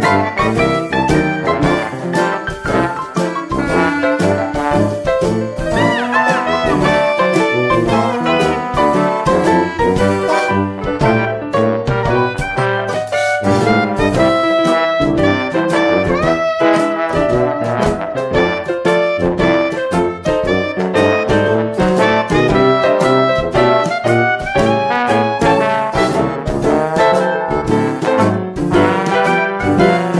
Música Yeah.